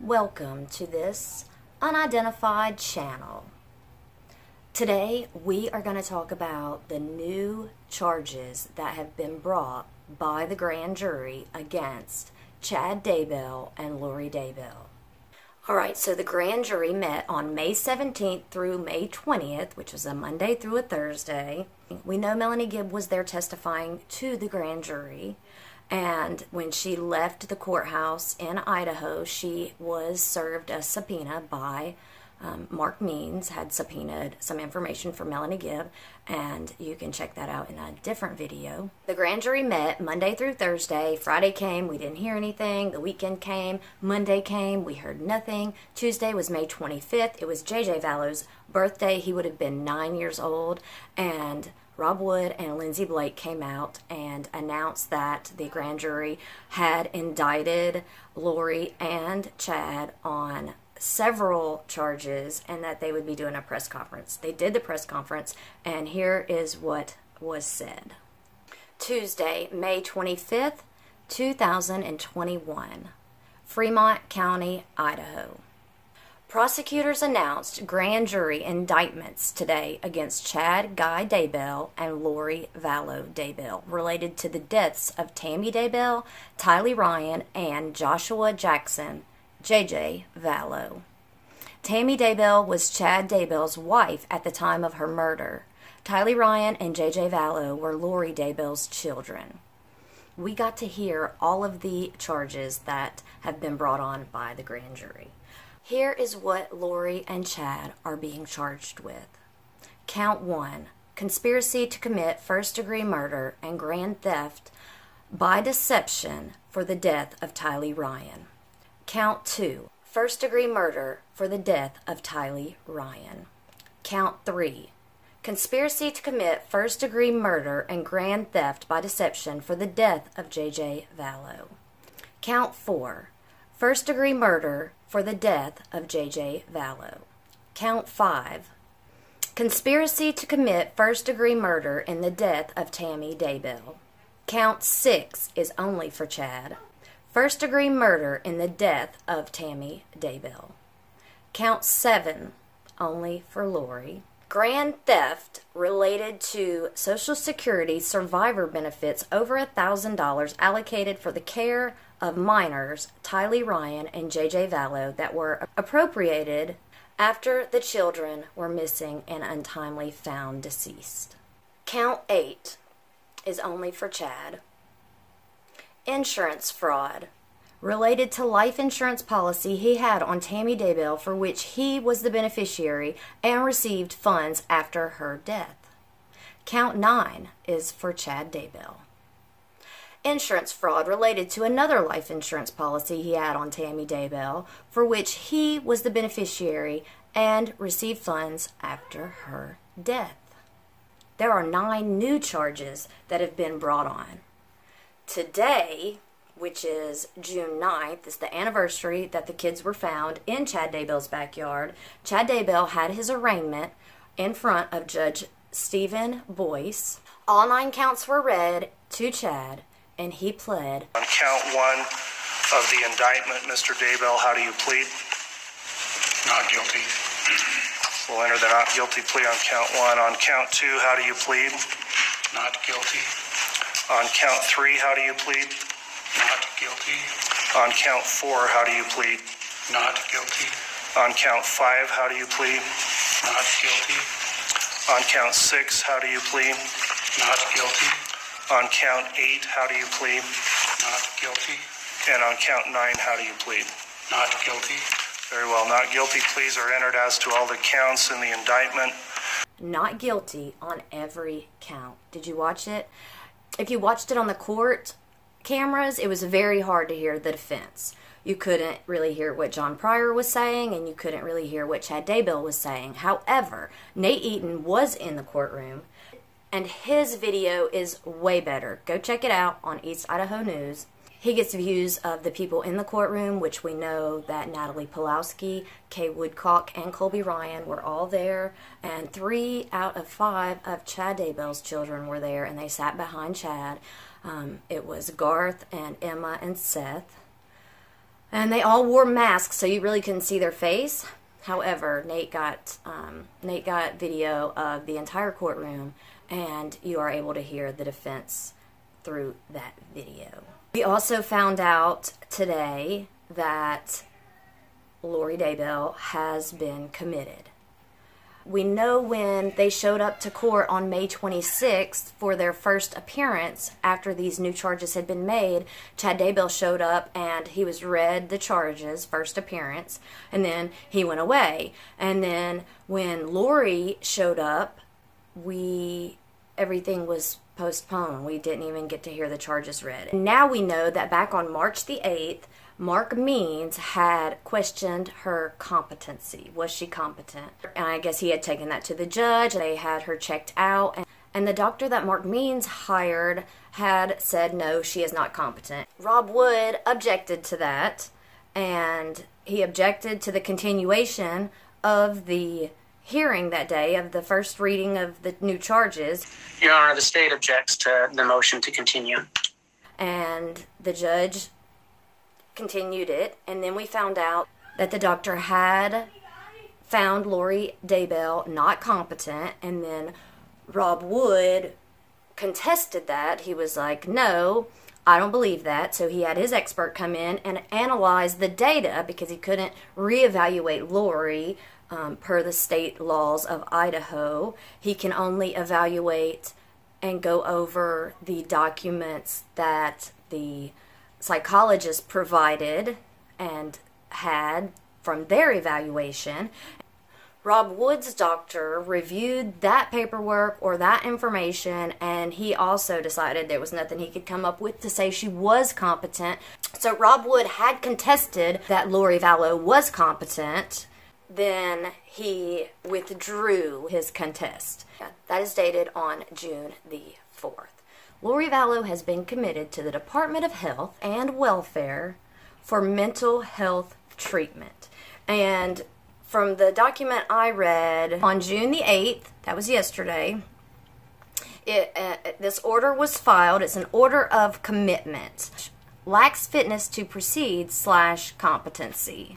Welcome to this unidentified channel. Today we are going to talk about the new charges that have been brought by the grand jury against Chad Daybell and Lori Daybell. All right, so the grand jury met on May 17th through May 20th, which was a Monday through a Thursday. We know Melanie Gibb was there testifying to the grand jury. And when she left the courthouse in Idaho, she was served a subpoena by um, Mark Means, had subpoenaed some information from Melanie Gibb, and you can check that out in a different video. The grand jury met Monday through Thursday. Friday came, we didn't hear anything. The weekend came, Monday came, we heard nothing. Tuesday was May 25th. It was JJ Vallow's birthday. He would have been nine years old, and Rob Wood and Lindsey Blake came out and announced that the grand jury had indicted Lori and Chad on several charges and that they would be doing a press conference. They did the press conference, and here is what was said Tuesday, May 25th, 2021, Fremont County, Idaho. Prosecutors announced grand jury indictments today against Chad Guy Daybell and Lori Vallow Daybell related to the deaths of Tammy Daybell, Tylee Ryan, and Joshua Jaxon, JJ Vallow. Tammy Daybell was Chad Daybell's wife at the time of her murder. Tylee Ryan and JJ Vallow were Lori Daybell's children. We got to hear all of the charges that have been brought on by the grand jury. Here is what Lori and Chad are being charged with. Count 1 Conspiracy to commit first degree murder and grand theft by deception for the death of Tylee Ryan. Count two first degree murder for the death of Tylee Ryan. Count 3 Conspiracy to commit first degree murder and grand theft by deception for the death of J.J. Vallow. Count 4 First degree murder for the death of J.J. Vallow. Count 5. Conspiracy to commit first degree murder in the death of Tammy Daybell. Count 6 is only for Chad. First degree murder in the death of Tammy Daybell. Count 7 only for Lori. Grand theft related to Social Security survivor benefits over $1,000 allocated for the care of minors, Tylee Ryan and JJ Vallow, that were appropriated after the children were missing and untimely found deceased. Count 8 is only for Chad. Insurance fraud related to life insurance policy he had on Tammy Daybell for which he was the beneficiary and received funds after her death. Count 9 is for Chad Daybell insurance fraud related to another life insurance policy he had on Tammy Daybell, for which he was the beneficiary and received funds after her death. There are nine new charges that have been brought on. Today, which is June 9th, is the anniversary that the kids were found in Chad Daybell's backyard. Chad Daybell had his arraignment in front of Judge Steven Boyce. All nine counts were read to Chad, and he pled. On count one of the indictment, Mr. Daybell, how do you plead? Not guilty. We'll enter the not guilty plea on count one. On count two, how do you plead? Not guilty. On count three, how do you plead? Not guilty. On count four, how do you plead? Not guilty. On count five, how do you plead? Not guilty. On count six, how do you plead? Not guilty. On count eight, how do you plead? Not guilty. And on count nine, how do you plead? Not guilty. Very well. Not guilty pleas are entered as to all the counts in the indictment. Not guilty on every count. Did you watch it? If you watched it on the court cameras, it was very hard to hear the defense. You couldn't really hear what John Prior was saying, and you couldn't really hear what Chad Daybell was saying. However, Nate Eaton was in the courtroom and his video is way better. Go check it out on East Idaho News. He gets views of the people in the courtroom, which we know that Natalie Pawlowski, Kay Woodcock, and Colby Ryan were all there, and three out of five of Chad Daybell's children were there, and they sat behind Chad. Um, it was Garth and Emma and Seth. And they all wore masks, so you really couldn't see their face. However, Nate got um, Nate got video of the entire courtroom, and you are able to hear the defense through that video. We also found out today that Lori Daybell has been committed. We know when they showed up to court on May 26th for their first appearance after these new charges had been made. Chad Daybell showed up and he was read the charges, first appearance, and then he went away. And then when Lori showed up, we everything was postponed. We didn't even get to hear the charges read. And now we know that back on March the 8th, Mark Means had questioned her competency. Was she competent? And I guess he had taken that to the judge. They had her checked out. And, and the doctor that Mark Means hired had said, no, she is not competent. Rob Wood objected to that. And he objected to the continuation of the hearing that day of the first reading of the new charges. Your Honor, the state objects to the motion to continue. And the judge continued it, and then we found out that the doctor had found Lori Daybell not competent, and then Rob Wood contested that. He was like, no, I don't believe that. So he had his expert come in and analyze the data because he couldn't reevaluate Lori um, per the state laws of Idaho. He can only evaluate and go over the documents that the psychologist provided and had from their evaluation. Rob Wood's doctor reviewed that paperwork or that information, and he also decided there was nothing he could come up with to say she was competent. So Rob Wood had contested that Lori Vallow was competent. Then he withdrew his contest. That is dated on June the 4th. Lori Vallow has been committed to the Department of Health and Welfare for mental health treatment. And from the document I read on June the 8th, that was yesterday, it, uh, this order was filed. It's an order of commitment. Lacks fitness to proceed slash competency.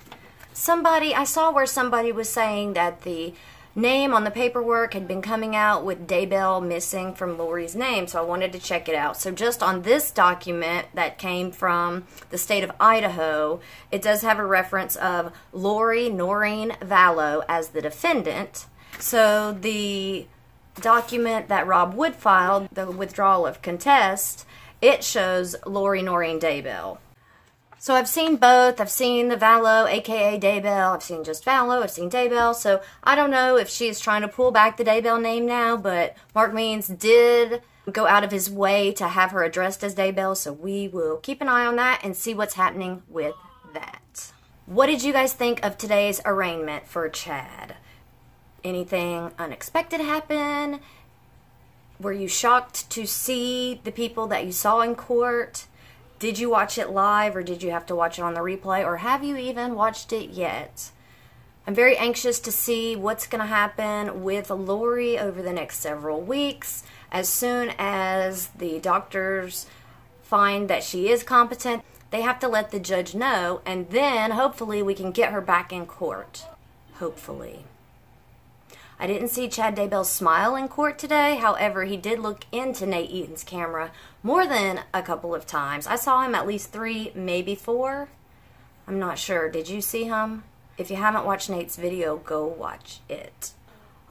Somebody, I saw where somebody was saying that the name on the paperwork had been coming out with Daybell missing from Lori's name, so I wanted to check it out. So just on this document that came from the state of Idaho, it does have a reference of Lori Noreen Vallow as the defendant. So the document that Rob Wood filed, the withdrawal of contest, it shows Lori Noreen Daybell. So I've seen both. I've seen the Vallow, aka Daybell. I've seen just Vallow. I've seen Daybell. So I don't know if she is trying to pull back the Daybell name now, but Mark Means did go out of his way to have her addressed as Daybell. So we will keep an eye on that and see what's happening with that. What did you guys think of today's arraignment for Chad? Anything unexpected happen? Were you shocked to see the people that you saw in court? Did you watch it live or did you have to watch it on the replay or have you even watched it yet? I'm very anxious to see what's going to happen with Lori over the next several weeks. As soon as the doctors find that she is competent, they have to let the judge know, and then hopefully we can get her back in court. Hopefully. I didn't see Chad Daybell smile in court today. However, he did look into Nate Eaton's camera more than a couple of times. I saw him at least three, maybe four. I'm not sure. Did you see him? If you haven't watched Nate's video, go watch it.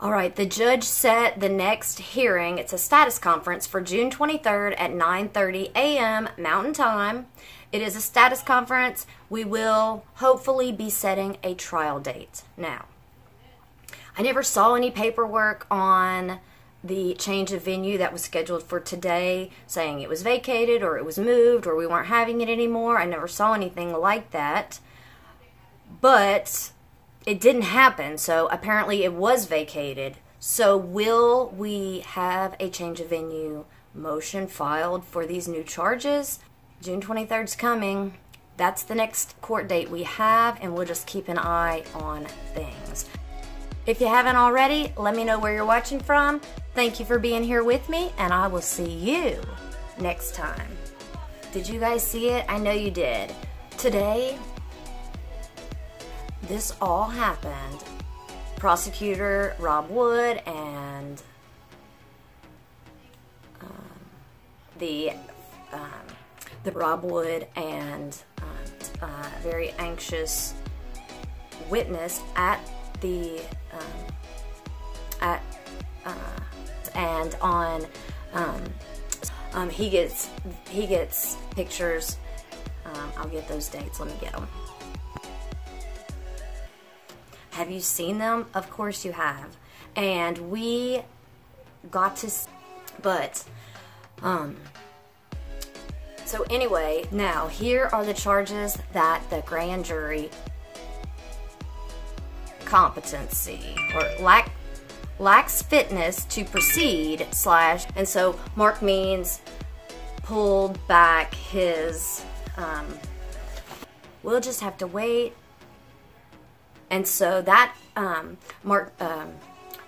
All right, the judge set the next hearing. It's a status conference for June 23rd at 9:30 a.m. Mountain Time. It is a status conference. We will hopefully be setting a trial date. Now, I never saw any paperwork on the change of venue that was scheduled for today saying it was vacated or it was moved or we weren't having it anymore. I never saw anything like that. But it didn't happen, so apparently it was vacated. So, will we have a change of venue motion filed for these new charges? June 23rd is coming. That's the next court date we have, and we'll just keep an eye on things. If you haven't already, let me know where you're watching from. Thank you for being here with me, and I will see you next time. Did you guys see it? I know you did. Today, this all happened, prosecutor Rob Wood and um, the um, the Rob Wood and um, uh, very anxious witness at the and on um, um, he gets he gets pictures. Um, I'll get those dates. Let me get them. Have you seen them? Of course you have. And we got to, but um. So anyway, now here are the charges that the grand jury competency or lack lacks fitness to proceed slash and so mark means pulled back his um, we'll just have to wait. And so that um, mark um,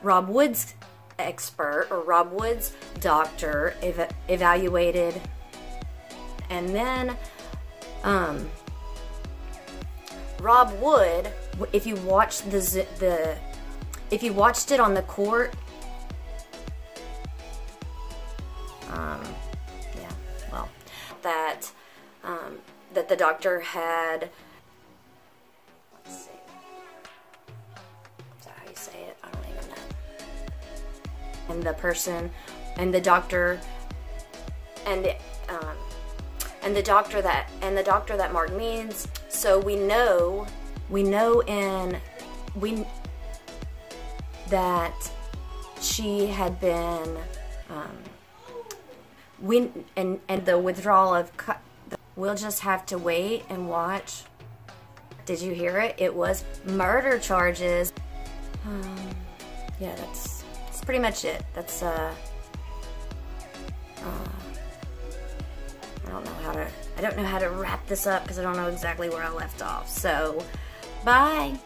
rob wood's expert or rob wood's doctor ev- evaluated. And then um, Rob Wood, if you watched the the if you watched it on the court, um, yeah, well, that um, that the doctor had. Let's see. Is that how you say it? I don't even know. And the person, and the doctor, and the, um, and the doctor that and the doctor that Mark means. So we know we know in we that she had been um, and and the withdrawal of we'll just have to wait and watch. Did you hear it? It was murder charges. Um, yeah, that's that's pretty much it. That's uh. I don't know how to I don't know how to wrap this up because I don't know exactly where I left off. So, bye.